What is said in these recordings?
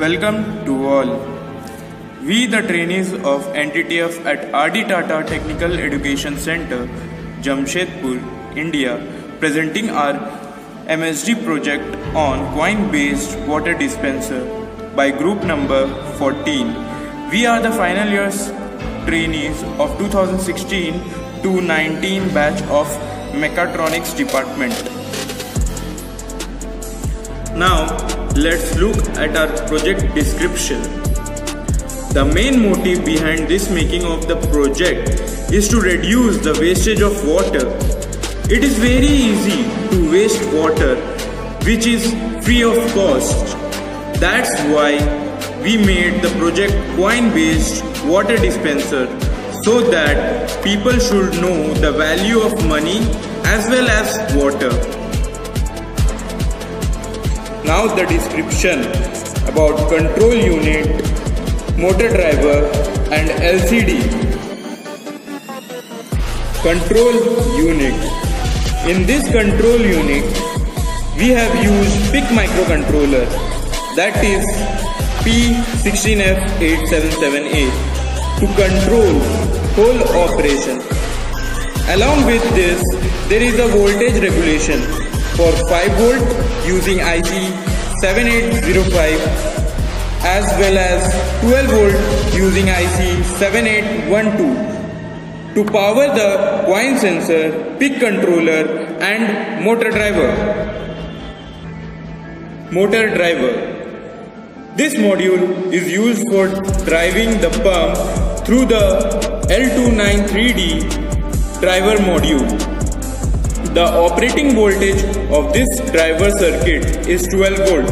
Welcome to all. We, the trainees of NTTF at RD Tata Technical Education Center, Jamshedpur, India, presenting our MSD project on coin-based water dispenser by group number 14. We are the final years trainees of 2016 to 19 batch of Mechatronics department. Now, let's look at our project description. The main motive behind this making of the project is to reduce the wastage of water. It is very easy to waste water which is free of cost. That's why we made the project coin based water dispenser so that people should know the value of money as well as water. Now the description about control unit, motor driver and LCD. Control unit. In this control unit, we have used PIC microcontroller that is P16F877A to control whole operation. Along with this, there is a voltage regulation for 5 volt using IC 7805 as well as 12 volt using IC 7812 to power the coin sensor, PIC controller and motor driver. Motor driver. This module is used for driving the pump through the L293D driver module. The operating voltage of this driver circuit is 12 volt.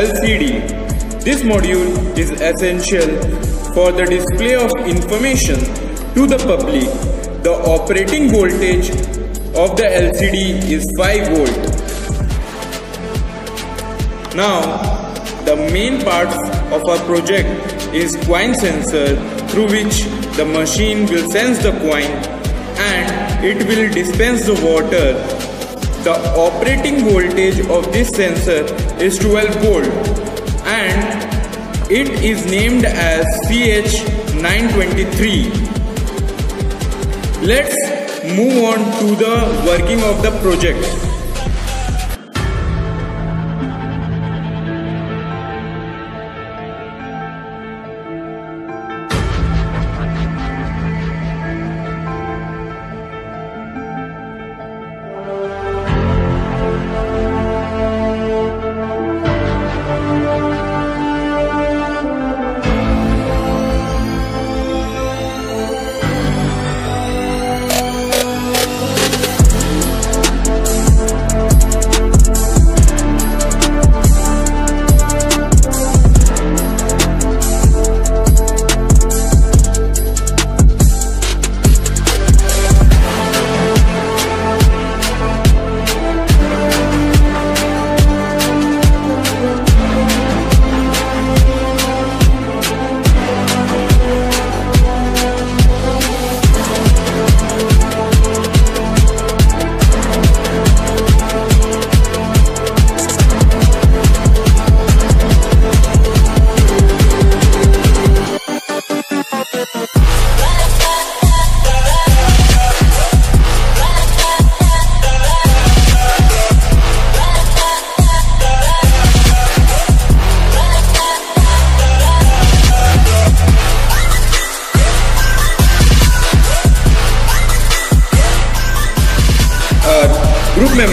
LCD. This module is essential for the display of information to the public. The operating voltage of the LCD is 5 volt. Now, the main parts of our project is coin sensor through which the machine will sense the coin and it will dispense the water. The operating voltage of this sensor is 12 volt and it is named as CH923. Let's move on to the working of the project.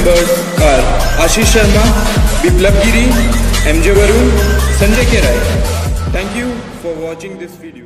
Members are Ashish Sharma, Viplav Giri MJ Varun, Sanjay K Rai thank you for watching this video